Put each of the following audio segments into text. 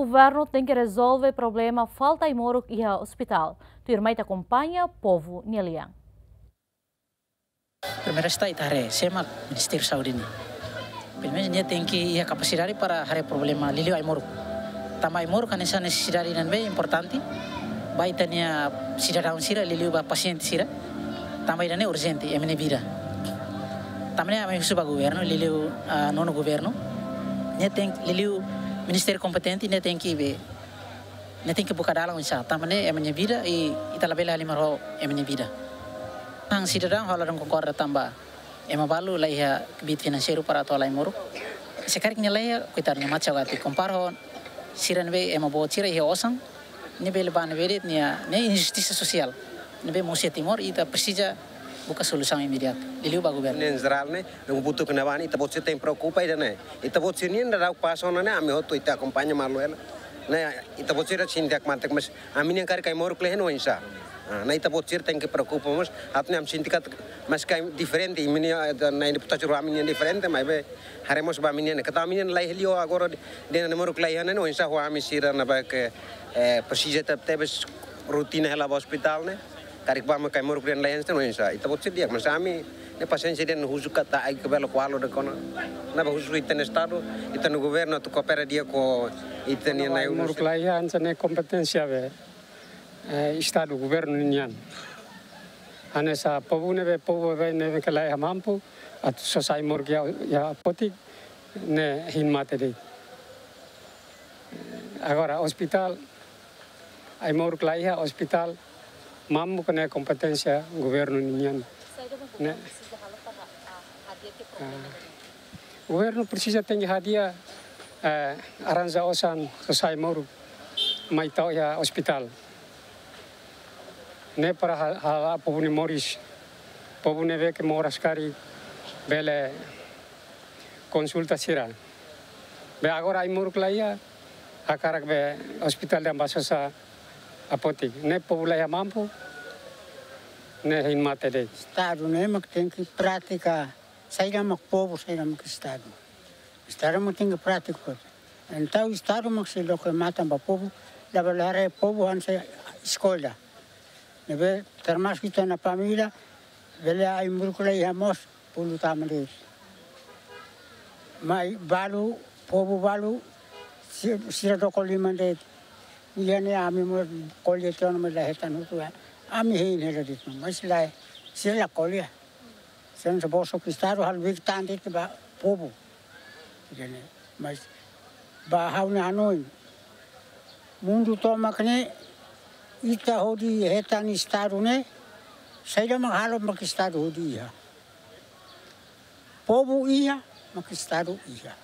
o governo tem que resolver o problema falta de moro e hospital. Turma acompanha o povo Nieliang. Primeiro está itare, sema Ministério Saúde ini. Primeiro tem que ir a capacidade para hari problema lilio ai moro. Tambah moro kan essa necessidade nan bem importante. Vai tanya cidadão sira lilio ba paciente sira. Tambah ini urgente, é minha vida. Também é meu suba governo, lilio nono governo. Né tem lilio ministério competente, né tem que ver. Né tem que insya. Também é minha vida e ita labela lima ro é minha vida. Ang cidadão hola dong concorda tambah ema balu lai ha bit finansiero para to lai moro sekarang nya lai kuitar nya macha gati comparo siran be ema bo cira hi osang ne be leban verit nia ne injustiça social ne be mosia timor ita precisa buka solução imediata liliu ba governo em geral né não butuh kena bani ita bot tem preocupa ida né ita bot sini nda paso né ame hoto ita acompanha malu ela né ita bot sira cindak mantek mas. Amin yang kari kai moro klehen no insa. Na ita bot sir tem que preocupa mas. Atne am sindikat mas kai diferente imini na ini puta churu amin diferente mas. Be haremos ba amin ne kata amin lai helio agora de na moro klehen no insa. Ho amin sira na ba ke precisa tap tebes rutina hela hospital né karik ba kai moro klehen lai no insa ita bot sir dia mas ami. Ne paciência den husu kata ai ke belo qualo de kono na ba husu ita estado ita no governo tu coopera dia ko ita ni na moro klehen ne kompetência be estado governo nian. Ane sa povo neve povo ve neve kala ya mampu. At sosai morgia ya poti ne hin materi agora hospital. Ai mor klaiha hospital mamu kene kompetensia governo nian. Ne governo precisa tem hadia eh, aranja osan sosai moru mai tau ya hospital. Ne para hal povo moris povo ne ve que moras cari bele consulta sira. Be agora ai muruk laia akarak be hospital de ambasasa apoti ne povo laia mampu ne hin mate de estado ne mak tem que prática mak povo sair mak estado estado mak tem que prática então estado mak se lo que mata ba povo da balare povo anse escola Nebe termasuk kita na pamilya, vele ay murkula ihamos pulu tamandis. Mai balu, pobu balu, sira do याने आम्ही मग कॉलेज म्हणलं हेतान होतो आम्ही हे नेलं तिथून म्हशीला आहे शिरला college sen se bosu pistaru hal big tan dit ba pobu jene mas ba hau ne hanoi mundu to makne ita hodi hetan istaru ne saida ma halo makistaru hodi ya pobu iya makistaru iya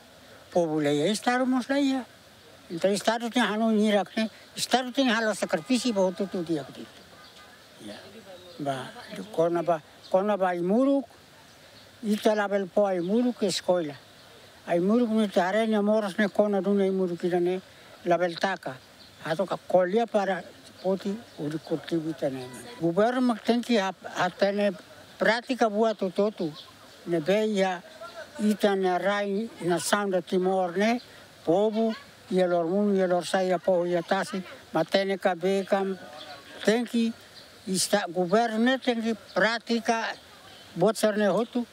pobu le istaru mos le iya estado tem hano nirak né estado tem halo sacrifício बहुत tu dia kiti ya ba kona ba kona ba imuru ita label po imuru ke escola ai muru ne tare ne moros ne kona dune imuru kirane label taka ato ka kolia para poti uri contributa ne. Governo tem que até ne prática boa totu ne beia ita ne rai na ia lor munu ia lor sai a poho Mas tem que tene cam, tem que estar governo, tem que praticar botar ne hotu